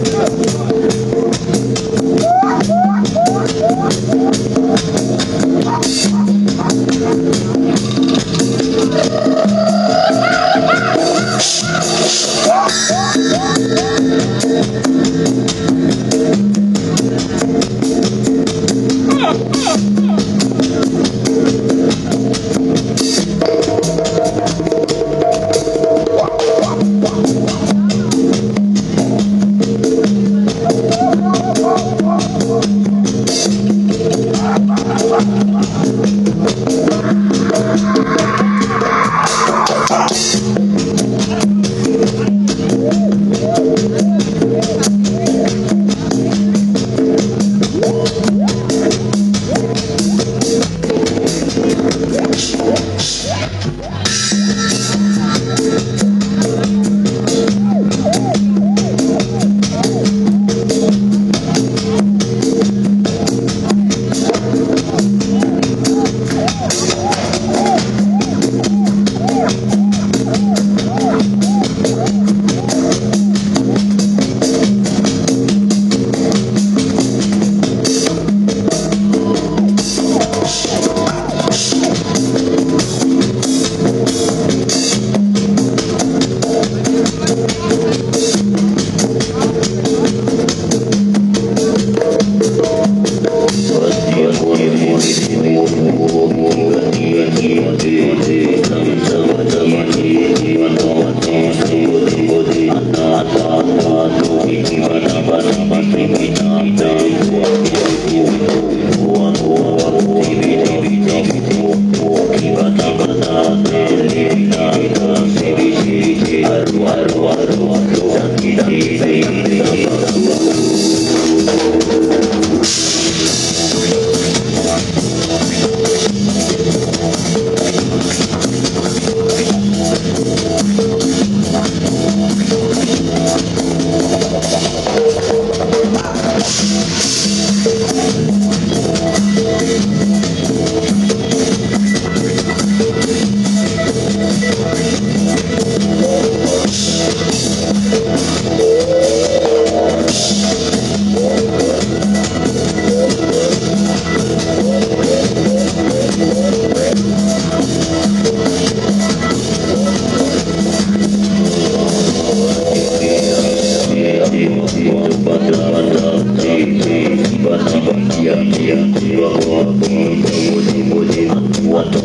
Thank you. Bye.